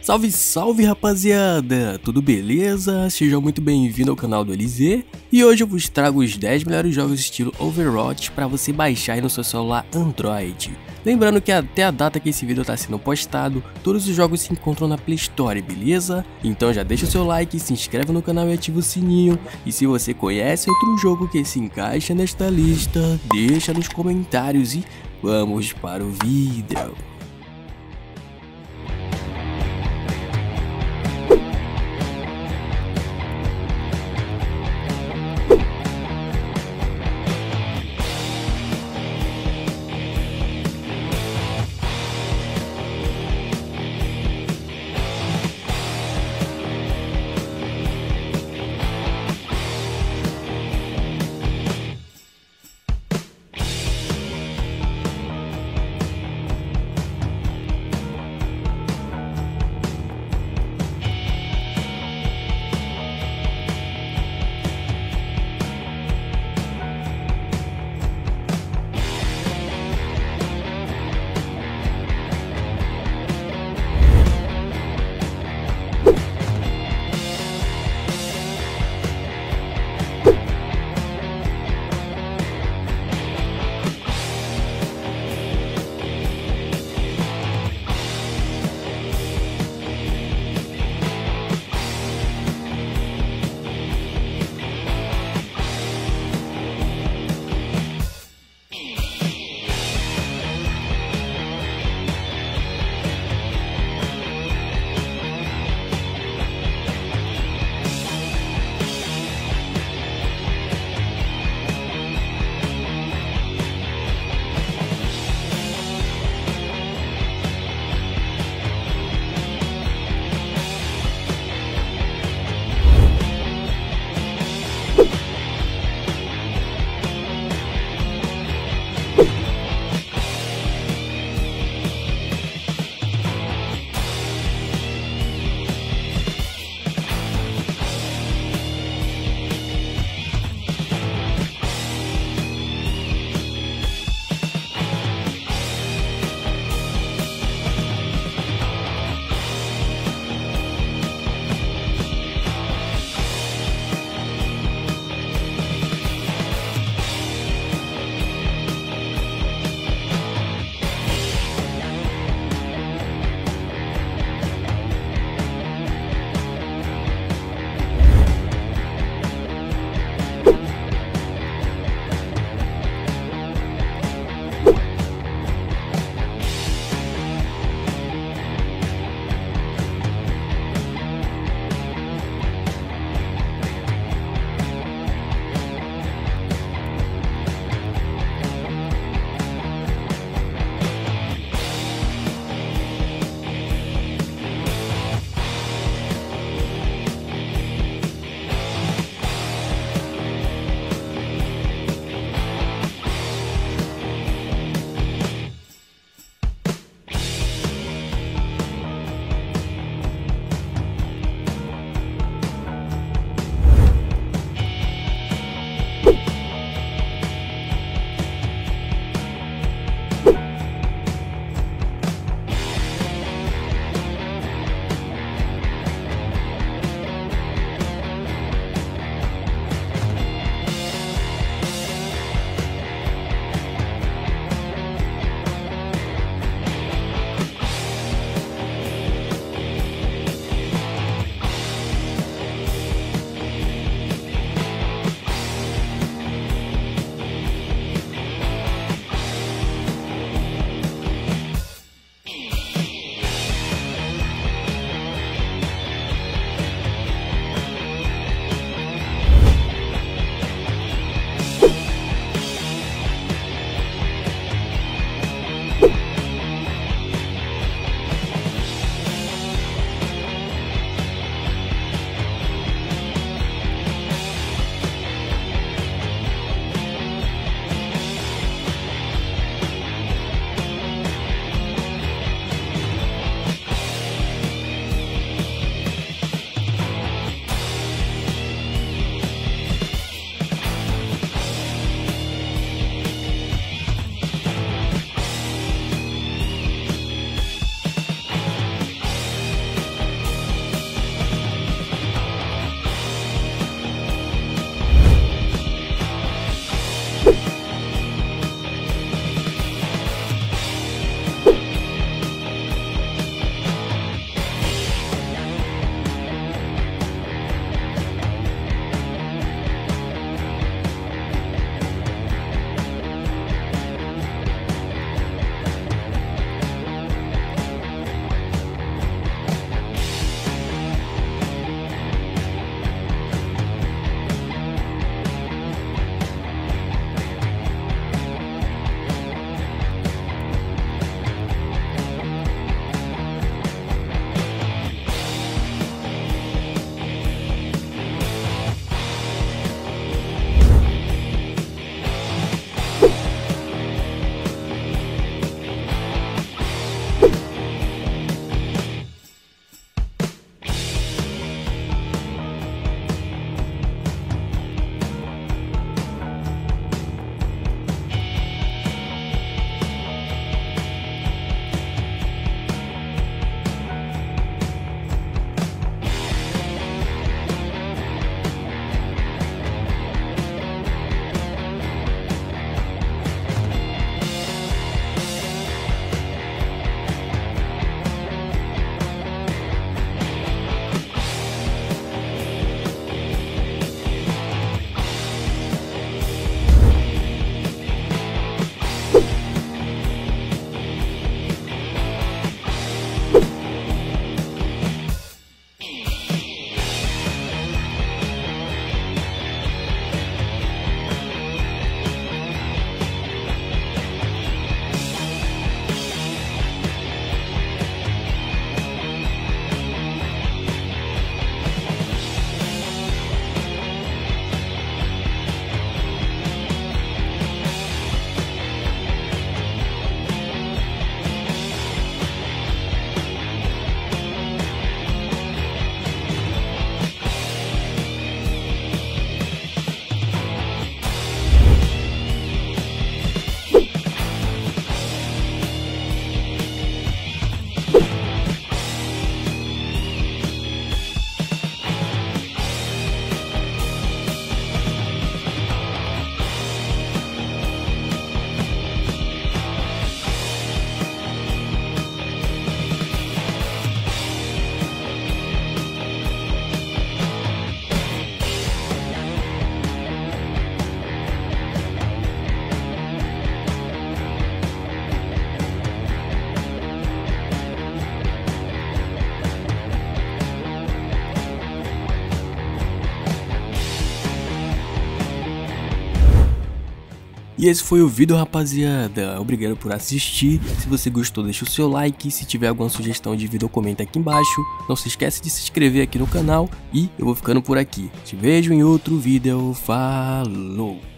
Salve, salve rapaziada! Tudo beleza? Seja muito bem-vindo ao canal do Elisê e hoje eu vos trago os 10 melhores jogos estilo Overwatch para você baixar aí no seu celular Android. Lembrando que até a data que esse vídeo está sendo postado, todos os jogos se encontram na Play Store, beleza? Então já deixa o seu like, se inscreve no canal e ativa o sininho. E se você conhece outro jogo que se encaixa nesta lista, deixa nos comentários e vamos para o vídeo. Esse foi o vídeo, rapaziada. Obrigado por assistir. Se você gostou, deixa o seu like. Se tiver alguma sugestão de vídeo, comenta aqui embaixo. Não se esquece de se inscrever aqui no canal. E eu vou ficando por aqui. Te vejo em outro vídeo. Falou!